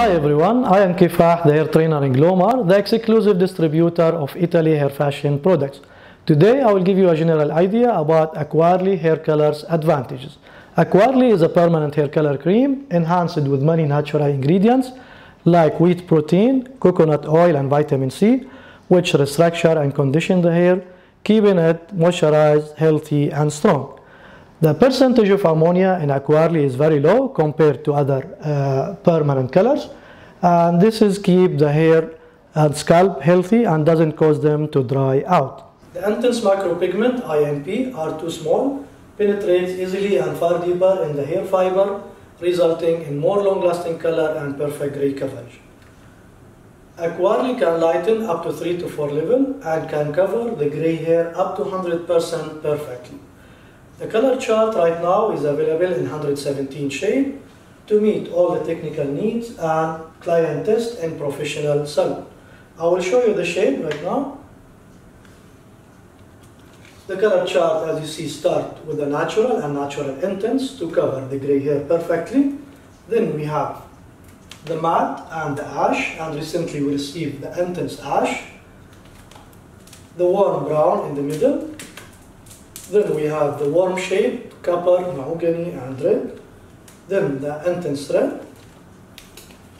Hi everyone, I am Kifah, the hair trainer in Glomar, the exclusive distributor of Itely hair fashion products. Today I will give you a general idea about Aquarely hair color's advantages. Aquarely is a permanent hair color cream enhanced with many natural ingredients like wheat protein, coconut oil and vitamin C which restructure and condition the hair, keeping it moisturized, healthy and strong. The percentage of ammonia in Aquarely is very low compared to other uh, permanent colors and this is keep the hair and scalp healthy and doesn't cause them to dry out. The intense micropigment IMP are too small, penetrates easily and far deeper in the hair fiber resulting in more long lasting color and perfect gray coverage. Aquarely can lighten up to 3 to 4 level and can cover the gray hair up to 100% perfectly. The color chart right now is available in 117 shade to meet all the technical needs and client test and professional salon. I will show you the shade right now. The color chart as you see start with the natural and natural intense to cover the gray hair perfectly. Then we have the matte and the ash and recently we received the intense ash. The warm brown in the middle then we have the warm shade, copper, mahogany, and red. Then the intense red.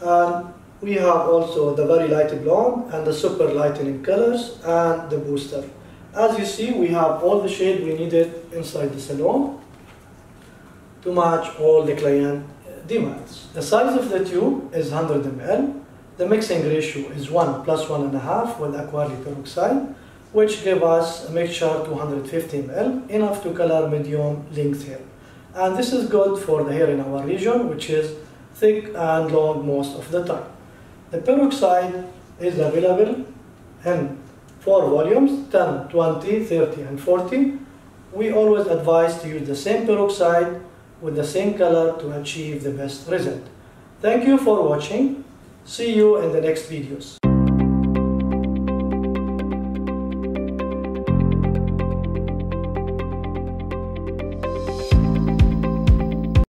And we have also the very light blonde and the super lightening colors and the booster. As you see, we have all the shade we needed inside the salon to match all the client demands. The size of the tube is 100 ml. The mixing ratio is 1 plus 1.5 with Aquarely peroxide which give us a mixture 250 ml, enough to color medium length hair. And this is good for the hair in our region, which is thick and long most of the time. The peroxide is available in four volumes, 10, 20, 30, and 40. We always advise to use the same peroxide with the same color to achieve the best result. Thank you for watching. See you in the next videos.